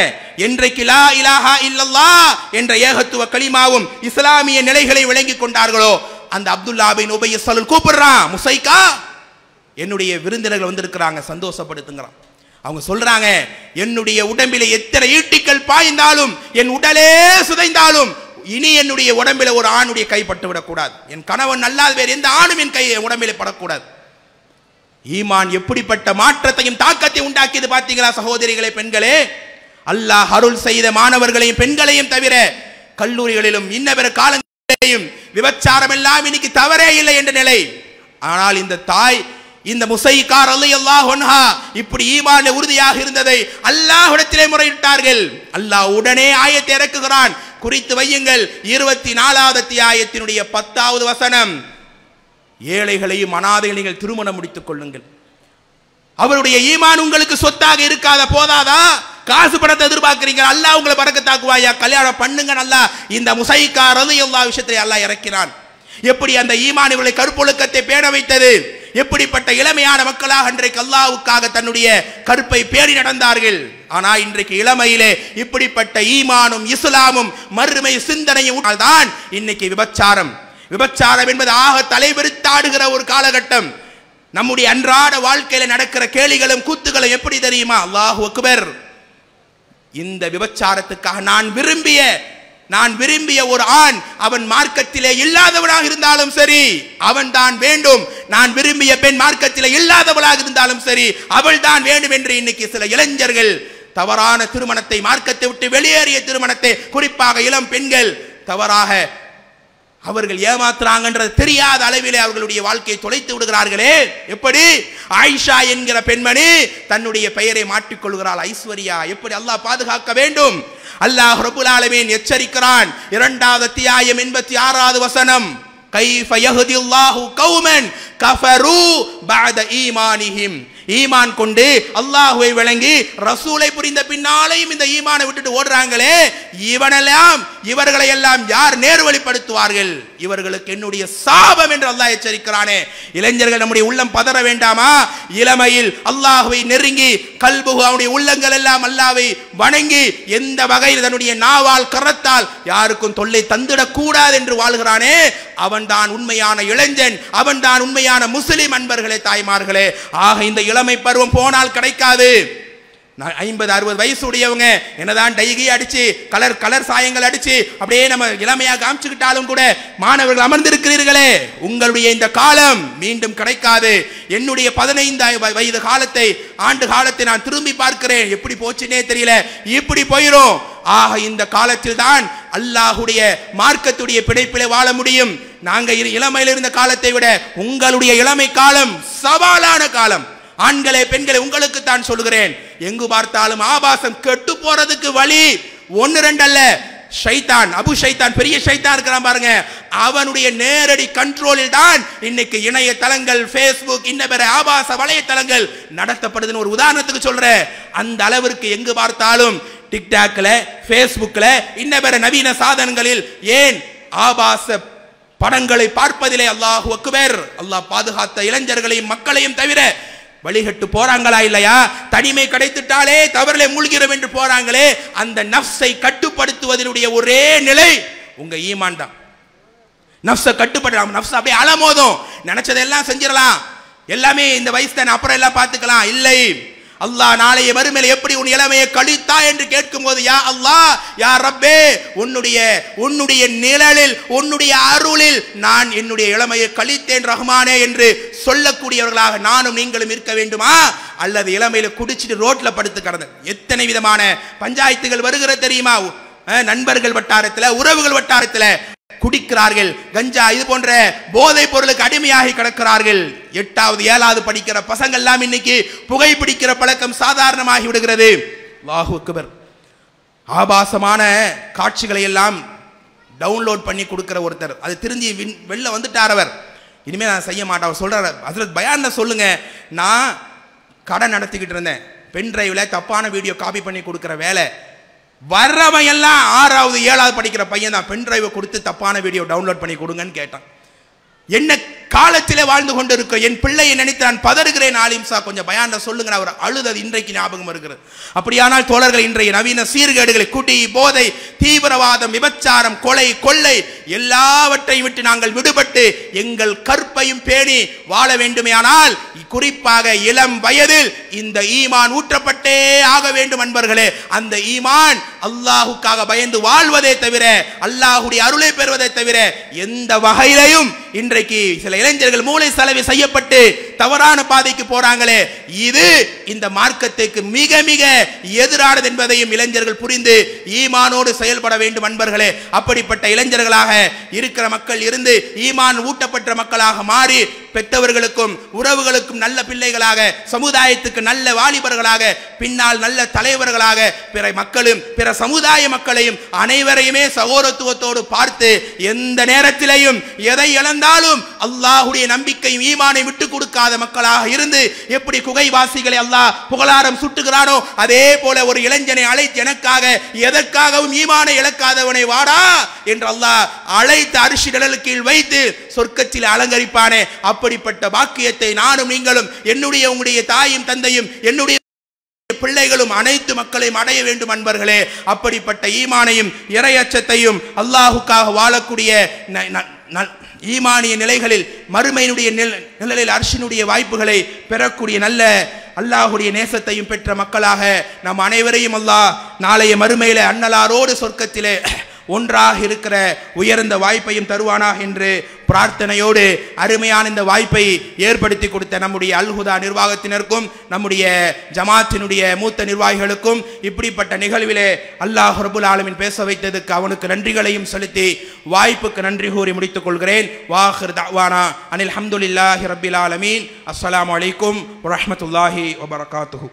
என்றைக்கு லா இலாஹா இல்லல்லா என்ற ஏகத்துவ கலிமாவும் இஸ்லாமிய நிலைகளை விளங்கி கொண்டார்களோ அந்த அப்துல்லா பின் உபை கூப்பிடுறான் முசைக்கா! என்னுடைய விருந்தினர்கள் வந்திருக்கிறாங்க சந்தோஷப்படுத்துங்கிறான் அவங்க சொல்றாங்க என்னுடைய உடம்பில் எத்தனை ஈட்டிகள் பாய்ந்தாலும் என் உடலே சுதைந்தாலும் இனி என்னுடைய உடம்பில ஒரு ஆணுடைய கை பட்டு விடக்கூடாது என் கணவன் அல்லாத வேறு எந்த ஆணும் என் கை என் படக்கூடாது. ஈமான் எப்படிப்பட்ட மாற்றத்தையும் தாக்கத்தையும் உண்டாக்கியது பார்த்தீங்களா சகோதரிகளே பெண்களே? அல்லாஹ் அருள் செய்த மாணவர்களையும் பெண்களையும் தவிர கல்லூரிகளிலும் இன்ன பிற காலங்களிலேயும் விபச்சாரம் எல்லாம் இன்னைக்கு தவறே இல்லை என்ற நிலை. ஆனால் இந்த தாய் இந்த முசைக்கார் அல்லை அல்லாஹ் ஒன்ஹா இப்படி ஈமான உறுதியாக இருந்ததை அல்லாஹ்விடத்திலே முறையிட்டார்கள். அல்லாஹ் உடனே ஆயத்தை இறக்குகிறான். குறித்து வையுங்கள். இருபத்தி நாலாவது அத்தியாயத்தினுடைய பத்தாவது வசனம். ஏழைகளையும் அனாதைகளை நீங்கள் திருமணம் முடித்துக் கொள்ளுங்கள். அவருடைய ஈமான் உங்களுக்கு சொத்தாக இருக்காத போதாதா? காசு பணத்தை எதிர்பார்க்கிறீங்க. அல்லாஹ் உங்களை பறக்கத்தாக்குவாயா? கல்யாணம் பண்ணுங்க நல்லா. இந்த முசைக்கார் ரது எல்லா விஷயத்திலே அல்லாஹ் இறக்கினான் எப்படி அந்த ஈமான் இவர்களை கருப்பொழுக்கத்தை பேண வைத்தது? எப்படிப்பட்ட இளமையான மக்களாக இன்றைக்கு அல்லாவுக்காக தன்னுடைய கருப்பை பேணி நடந்தார்கள். ஆனா இன்றைக்கு இளமையிலே இப்படிப்பட்ட ஈமானும் இஸ்லாமும் மறுமை சிந்தனையும் தான் இன்னைக்கு விபச்சாரம். விபச்சாரம் என்பது ஆக தலைவிரித்தாடுகிற ஒரு காலகட்டம். நம்முடைய அன்றாட வாழ்க்கையில நடக்கிற கேலிகளும் கூத்துகளும் எப்படி தெரியுமா? அல்லாஹ் அக்பர். இந்த விபச்சாரத்துக்காக நான் விரும்பிய நான் விரும்பிய ஒரு ஆண் அவன் மார்க்கத்திலே இல்லாதவனாக இருந்தாலும் சரி அவன் தான் வேண்டும். நான் விரும்பிய பெண் மார்க்கத்திலே இல்லாதவளாக இருந்தாலும் சரி அவள் தான் வேண்டும் என்று இன்னைக்கு சில இளைஞர்கள் தவறான திருமணத்தை மார்க்கத்தை விட்டு வெளியேறிய திருமணத்தை குறிப்பாக இளம் பெண்கள் தவறாக அவர்கள் ஏமாத்துறாங்கன்றது தெரியாத அளவிலே அவர்களுடைய வாழ்க்கையை தொலைத்து விடுகிறார்களே. எப்படி? ஆயிஷா என்கிற பெண்மணி தன்னுடைய பெயரை மாற்றிக்கொள்கிறாள். ஐஸ்வர்யா எப்படி அல்லாஹ் பாதுகாக்க வேண்டும்? அல்லாஹ் ரபுல் ஆலமீன் எச்சரிக்கிறான். இரண்டாவது அத்தியாயம் எண்பத்தி ஆறாவது வசனம். கைஃப யஹ்தில்லாஹு கௌமன் கஃபரு பஅத ஈமானிஹிம். ஈமான் கொண்டு அல்லாஹுவை விளங்கி ரசூலை புரிந்த பின்னாலையும் இந்த ஈமானை விட்டுட்டு ஓடுறாங்களே இவனெல்லாம் இவர்களை எல்லாம் யார் நேர்வழிப்படுத்துவார்கள்? இவர்களுக்கு என்னுடைய சாபம் என்று அல்லாஹ் எச்சரிக்கிறானே. இளைஞர்கள் நம்முடைய உள்ளம் பதற வேண்டாமா? இளமையில் அல்லாஹுவை நெருங்கி கல்புகு அவனுடைய உள்ளங்கள் எல்லாம் அல்லாவை வணங்கி எந்த வகையில் தன்னுடைய நாவால் கரத்தால் யாருக்கும் தொல்லை தந்திடக்கூடாது என்று வாழ்கிறானே. அவன்தான் உண்மையான இளைஞன் அவன்தான் உண்மையான முஸ்லிம் அன்பர்களே தாய்மார்களே. ஆக இந்த இளமை பருவம் போனால் கிடைக்காது. ஐம்பது அறுபது வயசு உடையவங்க என்னதான் டைகி அடிச்சு கலர் கலர் சாயங்கள் அடிச்சு அப்படியே நம்ம இளமையாக காமிச்சுக்கிட்டாலும் கூட மாணவர்கள் அமர்ந்திருக்கிறீர்களே. உங்களுடைய இந்த காலம் மீண்டும் கிடைக்காது. என்னுடைய பதினைந்து வயது காலத்தை ஆண்டு காலத்தை நான் திரும்பி பார்க்கிறேன். எப்படி போச்சுன்னே தெரியல. இப்படி போயிரும். ஆக இந்த காலத்தில் தான் அல்லாஹுடைய மார்க்கத்துடைய பிணைப்பிலே வாழ முடியும். நாங்கள் இரு- இளமையில் இருந்த காலத்தை விட உங்களுடைய இளமை காலம் சவாலான காலம். ஆண்களே பெண்களே உங்களுக்கு தான் சொல்கிறேன் எங்கு பார்த்தாலும் ஆபாசம் கெட்டு போறதுக்கு வழி ஒன்னு ரெண்டு அல்ல. ஷைத்தான் அபு ஷைத்தான் பெரிய ஷைத்தான் இருக்கிறான் பாருங்க. அவனுடைய நேரடி கண்ட்ரோலில் தான் இன்னைக்கு இணைய தளங்கள் ஃபேஸ்புக் இன்ன பிற ஆபாச வலைத்தளங்கள் நடத்தப்படுதுன்னு ஒரு உதாரணத்துக்கு சொல்றேன். அந்த அளவிற்கு எங்கு பார்த்தாலும் டிக்டாக்ல ஃபேஸ்புக்ல இன்ன பிற நவீன சாதனங்களில் ஏன் ஆபாச படங்களை பார்ப்பதிலே அல்லாஹ் அக்பர் அல்லாஹ் பாதுகாத்த இளைஞர்களையும் மக்களையும் தவிர வழிகட்டு போறாங்களா இல்லையா? தனிமை கிடைத்துட்டாலே தவறிலே மூழ்கிறோம் என்று போறாங்களே அந்த நஃப்ஸை கட்டுப்படுத்துவதனுடைய ஒரே நிலை உங்க ஈமான் தான். நஃப்ஸை கட்டுப்படுறாம நஃப்ஸ் அப்படியே அலமோதும். நினைச்சதெல்லாம் செஞ்சிடலாம். எல்லாமே இந்த வயசு தானே அப்புறம் எல்லாம் பார்த்துக்கலாம். இல்லை. அல்லாஹ் நாளைய மறுமையில் எப்படி உன் இளமையை கழித்தா என்று கேட்கும் போது யா அல்லாஹ் யா ரப்பே உன்னுடைய உன்னுடைய நிழலில் உன்னுடைய அருளில் நான் என்னுடைய இளமையை கழித்தேன் ரஹ்மானே என்று சொல்லக்கூடியவர்களாக நானும் நீங்களும் இருக்க வேண்டுமா? அல்லது இளமையில குடிச்சிட்டு ரோட்ல படுத்து கிடந்த எத்தனை விதமான பஞ்சாயத்துகள் வருகிற தெரியுமா? நண்பர்கள் வட்டாரத்தில் உறவுகள் வட்டாரத்தில் குடிக்கிறார்கள். கஞ்சா இது போன்ற போதைப் பொருளுக்கு அடிமையாகி கிடக்கிறார்கள். எட்டாவது ஏழாவது படிக்கிற பசங்க எல்லாம் இன்னைக்கு புகை பிடிக்கிற பழக்கம் சாதாரணமாகி விடுகிறது. அல்லாஹு அக்பர். ஆபாசமான காட்சிகளை எல்லாம் டவுன்லோட் பண்ணி கொடுக்கிற ஒருத்தர். அது திருந்தி வெளில வந்துட்டார் அவர். இனிமேல் நான் செய்ய மாட்டேன். அவர் சொல்கிறார் அதில் பயான்ல சொல்லுங்க. நான் கடை நடத்திக்கிட்டு இருந்தேன். பென் டிரைவில் தப்பான வீடியோ காப்பி பண்ணி கொடுக்குற வேலை. வர்றவன் எல்லாம் ஆறாவது ஏழாவது படிக்கிற பையன் தான். பென் டிரைவை கொடுத்து தப்பான வீடியோ டவுன்லோட் பண்ணி கொடுங்கன்னு கேட்டான். என்ன காலத்திலே வாழ்ந்து கொண்டிருக்க என் பிள்ளையை நினைத்து நான் பதறுகிறேன். ஆலிம்சா கொஞ்சம் பயான்ல சொல்லுங்க அவர் அழுதது இன்றைக்கு ஞாபகம் வருகிறது. அப்படியானால் தோழர்கள் இன்றைய நவீன சீர்கேடுகளை குடி போதை தீவிரவாதம் விபச்சாரம் கொலை கொள்ளை எல்லாவற்றையும் விட்டு நாங்கள் விடுபட்டு எங்கள் கற்பையும் பேணி வாழ வேண்டுமேயானால் குறிப்பாக இளம் வயதில் இந்த ஈமான் ஊற்றப்பட்டே ஆக வேண்டும் அன்பர்களே. அந்த ஈமான் அல்லாஹுக்காக பயந்து வாழ்வதே தவிர அல்லாஹுடைய அருளை பெறுவதை தவிர எந்த வகையிலையும் இன்றைக்கு சில இளைஞர்கள் மூளை செலவு செய்யப்பட்டு தவறான பாதைக்கு போறாங்களே இது இந்த மார்க்கத்துக்கு மிக மிக எதிரானது என்பதையும் இளைஞர்கள் புரிந்து ஈமானோடு செயல்பட வேண்டும் அன்பர்களே. அப்படிப்பட்ட இளைஞர்களாக இருக்கிற மக்கள் இருந்து ஈமான் ஊட்டப்பட்ட மக்களாக மாறி பெற்றவர்களுக்கும் உறவுகளுக்கும் நல்ல பிள்ளைகளாக சமுதாயத்துக்கு நல்ல வாலிபர்களாக பின்னால் நல்ல தலைவர்களாக பிற மக்களும் பிற சமுதாய மக்களையும் அனைவரையுமே சகோதரத்துவத்தோடு பார்த்து எந்த நேரத்திலையும் எதை இழந்தாலும் அல்லாஹுடைய நம்பிக்கையும் ஈமானை விட்டு கொடுக்காத மக்களாக இருந்து எப்படி குகைவாசிகளை அல்லாஹ் புகழாரம் சுட்டுகிறானோ அதே போல ஒரு இளைஞனை அழைத்து எனக்காக எதற்காகவும் ஈமானை இழக்காதவனை வாடா என்று அல்லாஹ் அழைத்து அரிசி நிழலுக்கு கீழ் வைத்து சொர்க்கத்தில் அலங்கரிப்பானே. அப்படிப்பட்ட பாக்கியத்தை நானும் நீங்களும் என்னுடைய உங்களுடைய தாயும் தந்தையும் என்னுடைய பிள்ளைகளும் அனைத்து மக்களையும் அடைய வேண்டும் அன்பர்களே. அப்படிப்பட்ட ஈமானையும் இறையச்சத்தையும் அல்லாஹுக்காக வாழக்கூடிய ஈமானிய நிலைகளில் மறுமையினுடைய நிழலில் அரசினுடைய வாய்ப்புகளை பெறக்கூடிய நல்ல அல்லாஹுடைய நேசத்தையும் பெற்ற மக்களாக நம் அனைவரையும் அல்லாஹ் நாளைய மறுமையில அன்னலாரோடு சொர்க்கத்திலே ஒன்றாக இருக்கிற உயர்ந்த வாய்ப்பையும் தருவானாக என்று பிரார்த்தனையோடு அருமையான இந்த வாய்ப்பை ஏற்படுத்தி கொடுத்த நம்முடைய அல்ஹுதா நிர்வாகத்தினருக்கும் நம்முடைய ஜமாத்தினுடைய மூத்த நிர்வாகிகளுக்கும் இப்படிப்பட்ட நிகழ்விலே அல்லாஹ் ரபுல் ஆலமின் பேச வைத்ததுக்கு அவனுக்கு நன்றிகளையும் செலுத்தி வாய்ப்புக்கு நன்றி கூறி முடித்துக் கொள்கிறேன். வாஹிர் தவானா அனில் ஹம்துல்லாஹி ரபில் ஆலமீன். அஸ்லாம் வலைக்கும் வரமத்துல்லாஹி வபரகாத்து